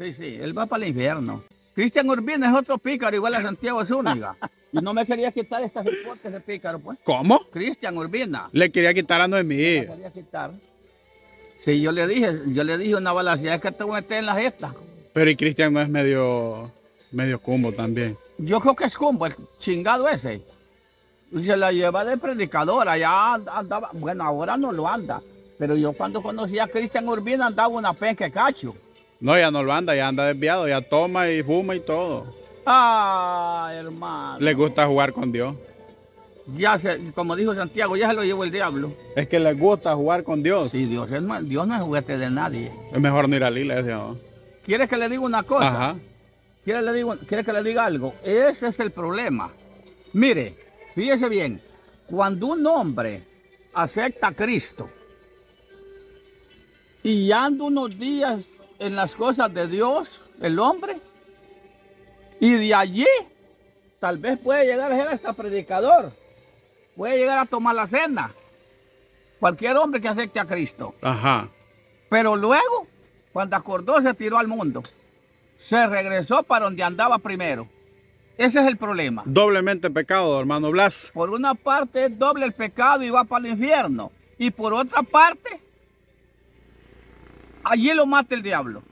Sí, sí, él va para el infierno. Cristian Urbina es otro pícaro, igual a Santiago Zúñiga. Y no me quería quitar estas reportes de pícaro, pues. ¿Cómo? Cristian Urbina. Le quería quitar a Noemí. Me quería quitar. Sí, yo le dije, yo le dije una balaseada es que te voy a meter en la gesta. Pero y Cristian no es medio, medio cumbo también. Yo creo que es como el chingado ese. Y se la lleva de predicadora, ya andaba, bueno, ahora no lo anda. Pero yo cuando conocí a Cristian Urbina andaba una penca cacho. No, ya no lo anda, ya anda desviado, ya toma y fuma y todo. Ay, hermano. Le gusta jugar con Dios. Ya se, como dijo Santiago, ya se lo llevó el diablo. Es que le gusta jugar con Dios. Sí, Dios, es, no- Dios no es juguete de nadie. Es mejor no ir a la iglesia. ¿no? ¿Quieres que le diga una cosa? Ajá. ¿Quiere, le digo, ¿Quiere que le diga algo? Ese es el problema. Mire, fíjese bien, cuando un hombre acepta a Cristo y anda unos días en las cosas de Dios, el hombre, y de allí tal vez puede llegar a ser hasta predicador, puede llegar a tomar la cena, cualquier hombre que acepte a Cristo. Ajá. Pero luego, cuando acordó, se tiró al mundo. Se regresó para donde andaba primero. Ese es el problema. Doblemente pecado, hermano Blas. Por una parte es doble el pecado y va para el infierno. Y por otra parte, allí lo mata el diablo.